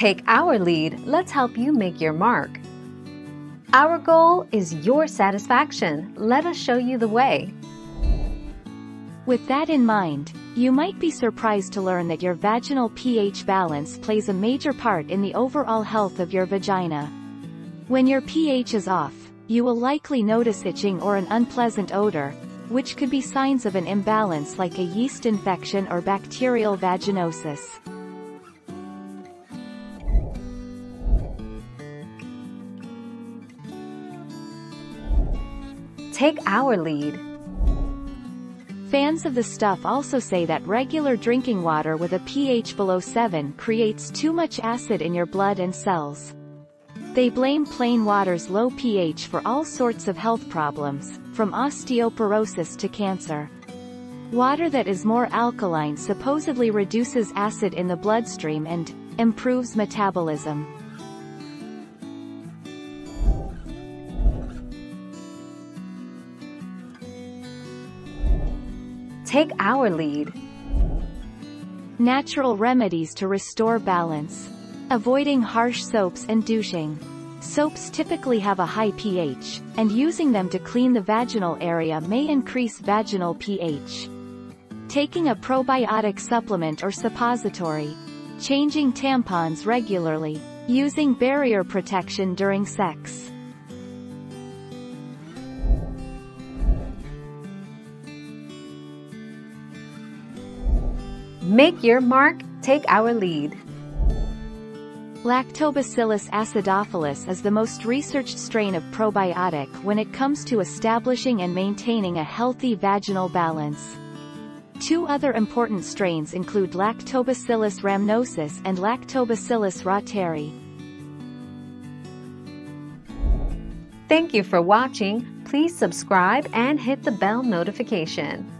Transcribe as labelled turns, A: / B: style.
A: Take our lead, let's help you make your mark. Our goal is your satisfaction. Let us show you the way.
B: With that in mind, you might be surprised to learn that your vaginal pH balance plays a major part in the overall health of your vagina. When your pH is off, you will likely notice itching or an unpleasant odor, which could be signs of an imbalance like a yeast infection or bacterial vaginosis.
A: Take our lead.
B: Fans of the stuff also say that regular drinking water with a pH below 7 creates too much acid in your blood and cells. They blame plain water's low pH for all sorts of health problems, from osteoporosis to cancer. Water that is more alkaline supposedly reduces acid in the bloodstream and improves metabolism.
A: Take our lead.
B: Natural remedies to restore balance. Avoiding harsh soaps and douching. Soaps typically have a high pH, and using them to clean the vaginal area may increase vaginal pH. Taking a probiotic supplement or suppository. Changing tampons regularly. Using barrier protection during sex.
A: Make your mark, take our lead.
B: Lactobacillus acidophilus is the most researched strain of probiotic when it comes to establishing and maintaining a healthy vaginal balance. Two other important strains include Lactobacillus rhamnosus and Lactobacillus reuteri.
A: Thank you for watching. Please subscribe and hit the bell notification.